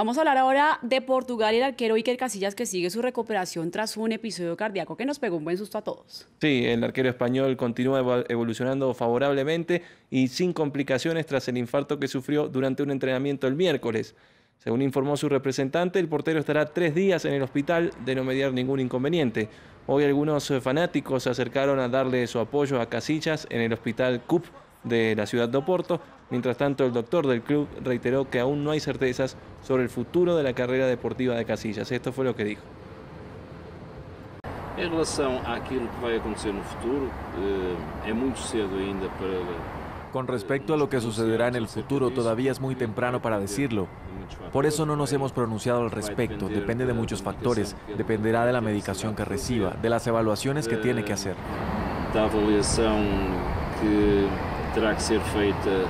Vamos a hablar ahora de Portugal y el arquero Iker Casillas que sigue su recuperación tras un episodio cardíaco que nos pegó un buen susto a todos. Sí, el arquero español continúa evolucionando favorablemente y sin complicaciones tras el infarto que sufrió durante un entrenamiento el miércoles. Según informó su representante, el portero estará tres días en el hospital de no mediar ningún inconveniente. Hoy algunos fanáticos se acercaron a darle su apoyo a Casillas en el hospital CUP de la ciudad de Oporto. Mientras tanto, el doctor del club reiteró que aún no hay certezas sobre el futuro de la carrera deportiva de Casillas. Esto fue lo que dijo. Em relação àquilo que vai acontecer no futuro, é muito cedo ainda para con respecto a lo que sucederá en el futuro, todavía es muy temprano para decirlo. Por eso no nos hemos pronunciado al respecto. Depende de muchos factores. Dependerá de la medicación que reciba, de las evaluaciones que tiene que hacer. Que terá que ser feita